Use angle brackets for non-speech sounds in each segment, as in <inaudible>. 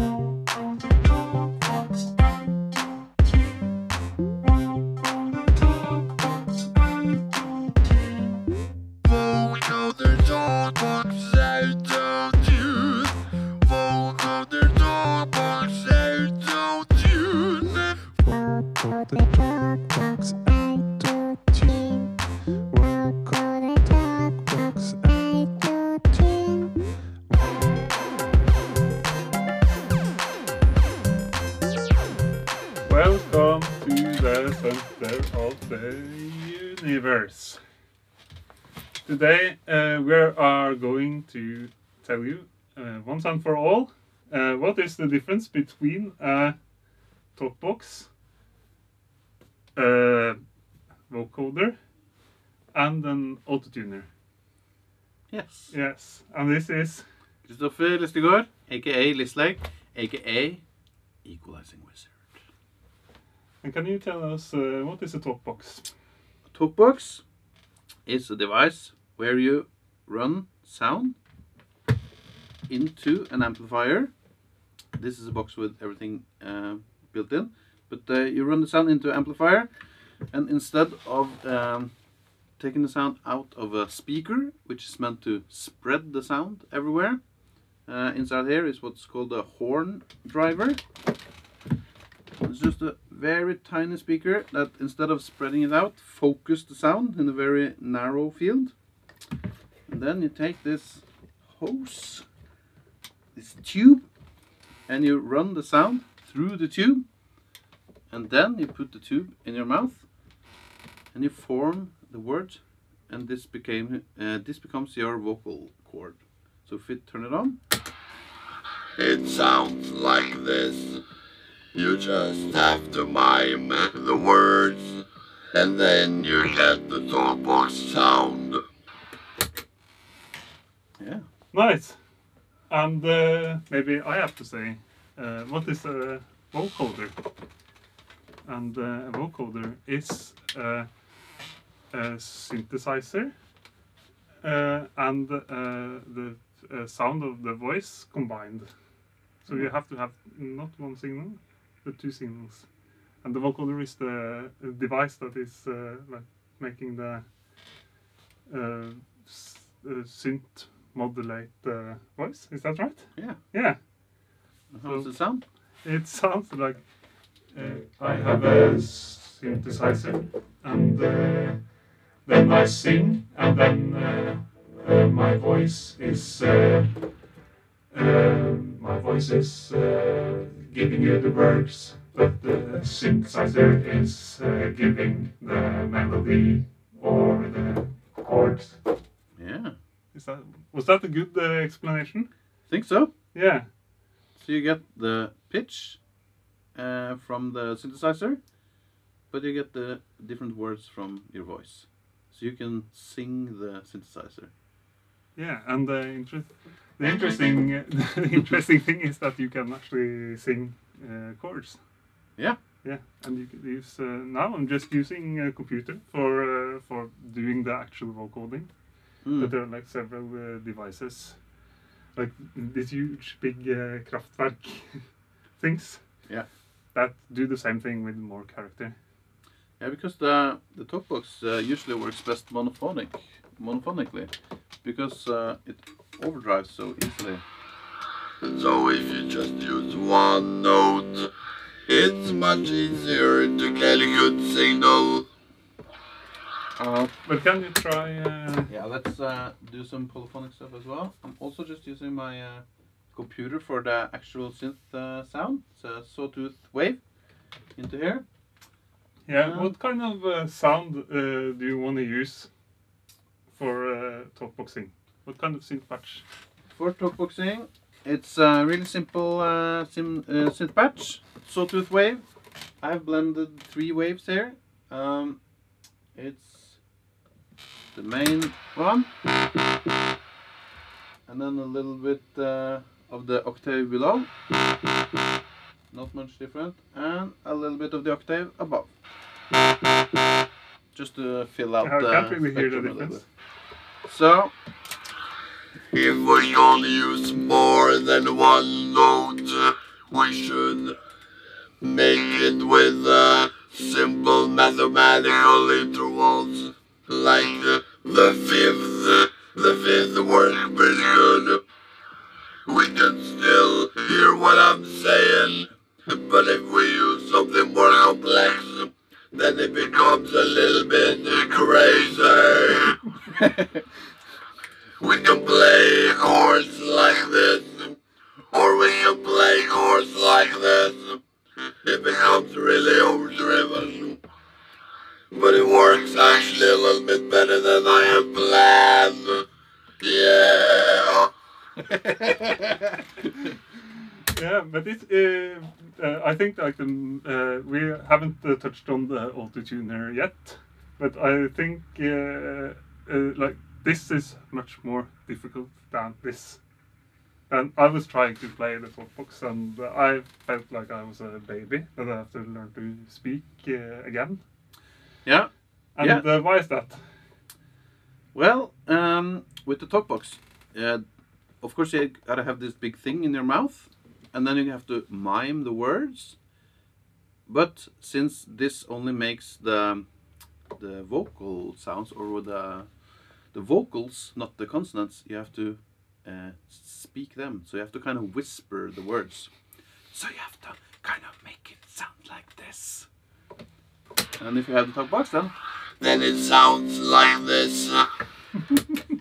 Vocoder universe. Today uh, we are going to tell you uh, once and for all uh, what is the difference between a talkbox, a vocoder, and an autotuner. Yes. Yes, and this is Kristoffer Lislegaard, aka Listleg, aka Equalizer Wizard. and can you tell us uh, what is a talkbox? A talkbox is a device where you run sound into an amplifier. This is a box with everything uh, built in, but uh, you run the sound into an amplifier, and instead of um, taking the sound out of a speaker, which is meant to spread the sound everywhere, uh, inside here is what's called a horn driver. It's just a very tiny speaker that instead of spreading it out, focus the sound in a very narrow field. And then you take this hose, this tube, and you run the sound through the tube. And then you put the tube in your mouth and you form the words and this became uh, this becomes your vocal cord. So if we turn it on, It sounds like this. You just have to mime the words, and then you get the talkbox sound. yeah. Nice. And uh, maybe I have to say, uh, what is a vocoder? And uh, a vocoder is uh, a synthesizer uh, and uh, the sound of the voice combined. So you have to have not one signal, but two signals. And the vocoder is the device that is uh, like making the uh, s- uh, synth modulate the voice. Is that right? Yeah. Yeah. How does it sound? It sounds like uh, I have a synthesizer and uh, then I sing and then uh, uh, my voice is uh, uh, my voice is uh, giving you the words, but the synthesizer is uh, giving the melody or the chords. Yeah. Is that was that a good uh, explanation? Think so. Yeah. So you get the pitch uh, from the synthesizer, but you get the different words from your voice. So you can sing the synthesizer. Yeah, and the, inter- the interesting <laughs> the interesting thing is that you can actually sing uh, chords. Yeah. Yeah, and you can use uh, now. I'm just using a computer for uh, for doing the actual vocoding. Mm. But there are like several uh, devices, like these huge big uh, Kraftwerk <laughs> things. Yeah. That do the same thing with more character. Yeah, because the the talkbox uh, usually works best monophonic, monophonically, because uh, it overdrives so easily. So if you just use one note, it's much easier to get a good signal. Uh, But can you try? Uh, yeah, let's uh, do some polyphonic stuff as well. I'm also just using my uh, computer for the actual synth uh, sound. It's a sawtooth wave into here. Yeah, Um, what kind of uh, sound uh, do you want to use for uh, talkboxing? What kind of synth patch? For talkboxing, it's a really simple uh, sim, uh, synth patch, sawtooth wave. I've blended three waves here. Um, it's the main one, and then a little bit uh, of the octave below. Not much different, and a little bit of the octave above. Just to fill out I the can't really hear the spectrum a little difference. So If we're gonna use more than one note, we should make it with uh, simple mathematical intervals, like the fifth. The fifth works pretty good. We can Yeah, but it's. Uh, uh, I think like the uh, we haven't uh, touched on the auto tuner yet, but I think uh, like this is much more difficult than this. And I was trying to play the talkbox, and I felt like I was a baby that I have to learn to speak again. Yeah. And Yeah. uh, why is that? Well, um, with the talk box, uh, of course you gotta have this big thing in your mouth, and then you have to mime the words. But since this only makes the the vocal sounds or the the vocals, not the consonants, you have to uh, speak them. So you have to kind of whisper the words. So you have to kind of make it sound like this. And if you have the talk box, then Then it sounds like this.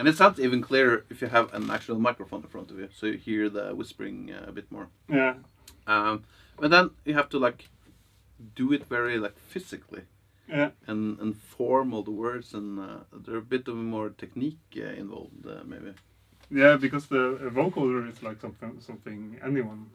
And it sounds even clearer if you have an actual microphone in front of you, so you hear the whispering uh, a bit more. Yeah, Um, but then you have to like do it very like physically yeah, and and form all the words, and uh, there's a bit of more technique uh, involved, uh, maybe. yeah. Because the vocoder is like something something anyone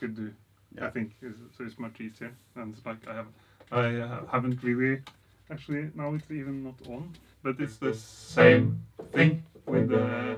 could do. Yeah. I think so. It's much easier. And it's like I have, I uh, haven't really actually now it's even not on, but it's the same thing with the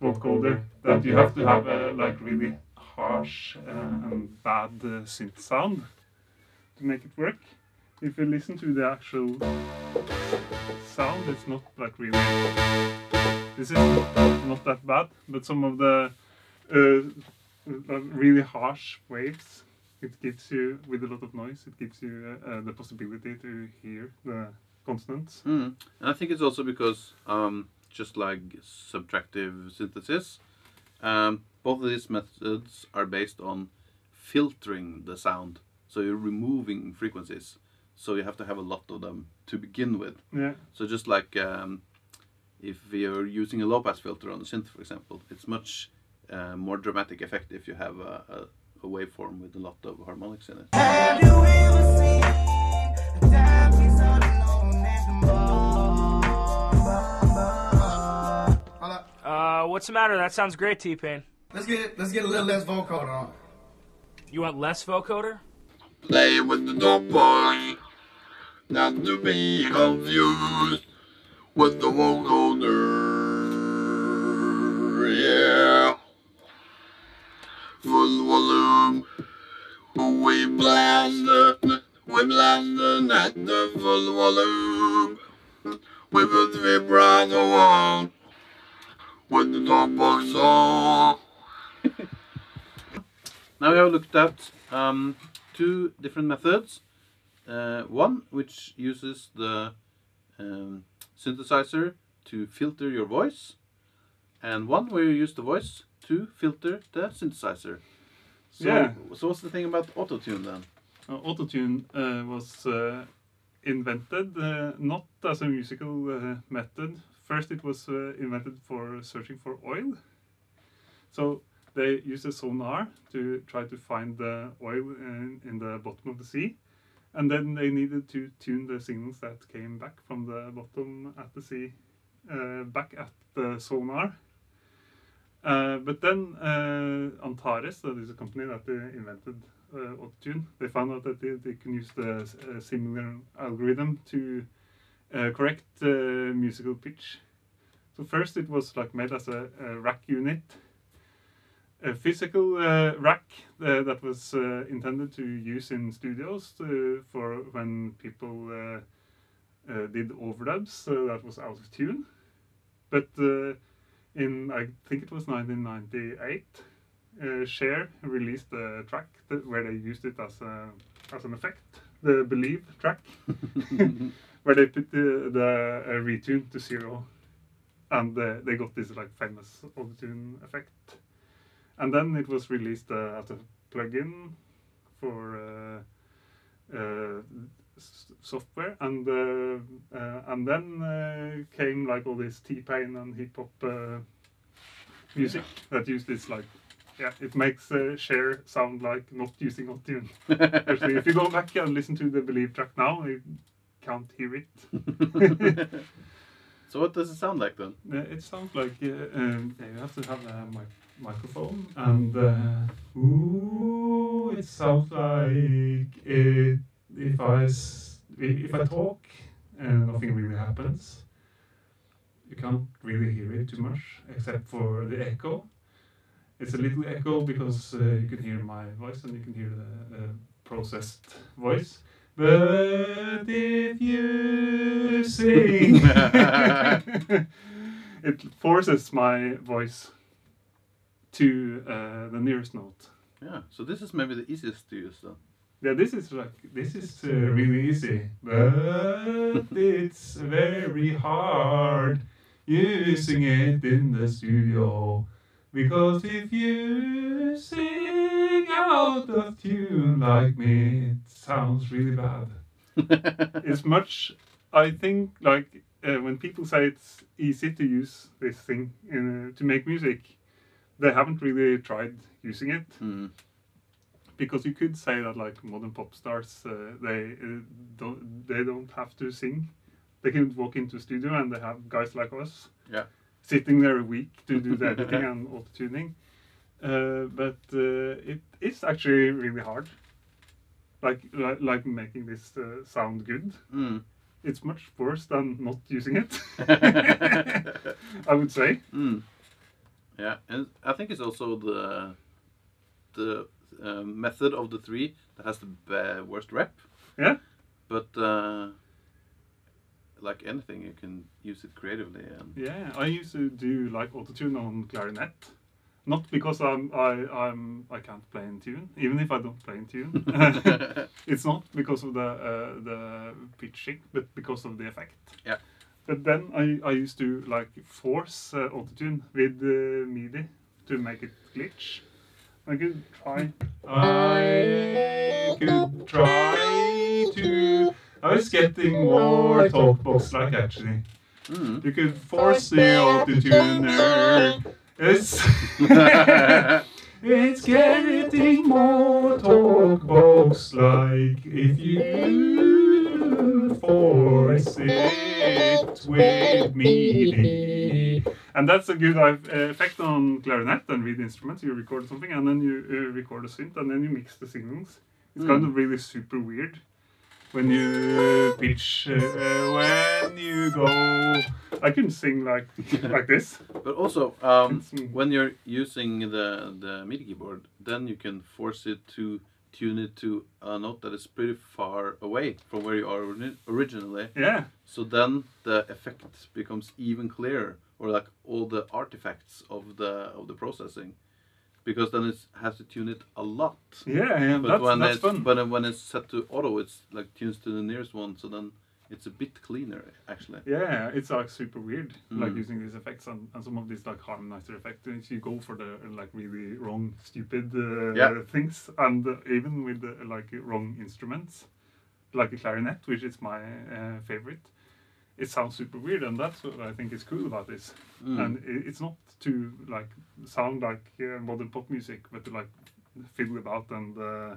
vocoder that you have to have a like really harsh uh, and bad uh, synth sound to make it work. If you listen to the actual sound, it's not like really. This is not that bad, but some of the uh, uh, really harsh waves, it gives you, with a lot of noise, it gives you uh, the possibility to hear the consonants. Mm. And I think it's also because um, just like subtractive synthesis, um, both of these methods are based on filtering the sound. So you're removing frequencies. So you have to have a lot of them to begin with. Yeah, So just like um, if you're using a low pass filter on the synth, for example, it's much uh, more dramatic effect if you have a, a, a waveform with a lot of harmonics in it. What's the matter? That sounds great, T Pain. Let's get let's get a little less vocoder on. You want less vocoder? Play with the top boy, not to be confused with the vocoder. Yeah. Full volume, we blast it, we blast it at the full volume. We put vibrato on <laughs> Now we have looked at um, two different methods. Uh, one which uses the um, synthesizer to filter your voice, and one where you use the voice to filter the synthesizer. So, Yeah. so what's the thing about autotune then? uh, autotune uh, was uh, invented uh, not as a musical uh, method. First, it was uh, invented for searching for oil. So they used a sonar to try to find the oil in, in the bottom of the sea. And then they needed to tune the signals that came back from the bottom at the sea uh, back at the sonar. Uh, but then uh, Antares, that is a company that uh, invented uh, autotune, they found out that they, they can use the uh, similar algorithm to uh, correct uh, musical pitch. So first it was like made as a, a rack unit, a physical uh, rack uh, that was uh, intended to use in studios uh, for when people did overdubs so that was out of tune. But in I think it was 1998, uh, Cher released a track that, where they used it as a as an effect, the Believe track, <laughs> where they put the, the uh, retune to zero, and uh, they got this like famous autotune effect, and then it was released uh, as a plugin for uh, uh, s- software, and uh, uh, and then uh, came like all this T Pain and hip hop uh, music that used this like. Yeah, it makes uh, Cher sound like not using autotune. <laughs> Actually, if you go back and listen to the Believe track now, you can't hear it. <laughs> so what does it sound like then? Uh, it sounds like uh, um, yeah, you have to have a mic- microphone, and uh, ooh, it sounds like it, if I if I talk and nothing really happens. You can't really hear it too much, except for the echo. It's a little echo because uh, you can hear my voice and you can hear the uh, processed voice. But if you sing, <laughs> it forces my voice to uh, the nearest note. Yeah. So this is maybe the easiest to use then. Yeah, this is like this is uh, really easy, but <laughs> it's very hard using it in the studio because if you sing out of tune like me, it sounds really bad. <laughs> it's much. I think like uh, when people say it's easy to use this thing in, uh, to make music, they haven't really tried using it Mm. because you could say that like modern pop stars uh, they uh, don't they don't have to sing they can walk into a studio and they have guys like us Yeah. Sitting there a week to do the <laughs> editing and auto tuning uh, but uh, it is actually really hard like like, like making this uh, sound good Mm. it's much worse than not using it <laughs> i would say Mm. Yeah, and I think it's also the the uh, method of the three that has the worst rep. Yeah. But uh, like anything, you can use it creatively, and Yeah, I used to do like autotune on clarinet. Not because I'm I I'm I can't play in tune, even if I don't play in tune. <laughs> it's not because of the uh, the pitching, but because of the effect. Yeah. But then I, I used to like force uh, autotune with uh, MIDI to make it glitch. I could try. I could try to. I was getting more talkbox like actually. Mm. You could force the autotuner. It's <laughs> it's getting more talkbox like if you force it with me. And that's a good uh, effect on clarinet and with instruments. You record something and then you uh, record a synth and then you mix the signals. It's kind of really super weird when you pitch, uh, when you go. I can sing like <laughs> like this. but also um, when you're using the the MIDI keyboard, then you can force it to tune it to a note that is pretty far away from where you are ori- originally. Yeah, So then the effect becomes even clearer, or like all the artifacts of the of the processing, because then it has to tune it a lot. yeah, yeah. But that's when that's it's fun. but when it's set to auto, it's like tunes to the nearest one. So then it's a bit cleaner actually. Yeah, it's like super weird, like Mm. using these effects and, and some of these like harmonizer effects. If you go for the like really wrong, stupid uh, Yeah. things, and uh, even with the like wrong instruments, like a clarinet, which is my uh, favorite, it sounds super weird, and that's what I think is cool about this. Mm. And it's not to like sound like uh, modern pop music, but to like fiddle about and uh,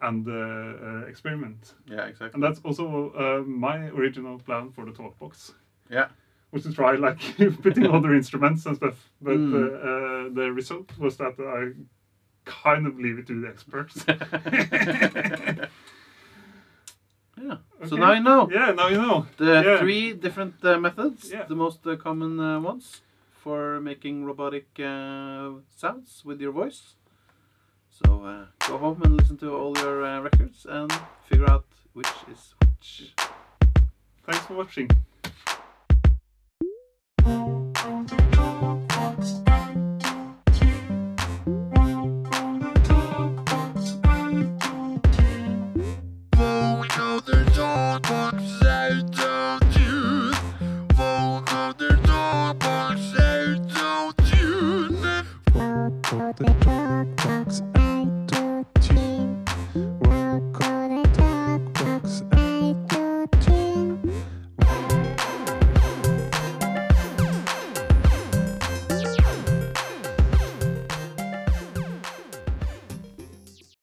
and uh, uh, experiment. Yeah, exactly. And that's also uh, my original plan for the talkbox. Yeah. Was to try like <laughs> putting <laughs> other instruments and stuff, but Mm. uh, uh, the result was that I kind of leave it to the experts. <laughs> Okay. So now you know. Yeah, now you know. The yeah. three different uh, methods, yeah. the most uh, common uh, ones for making robotic uh, sounds with your voice. So uh, go home and listen to all your uh, records and figure out which is which. Thanks for watching.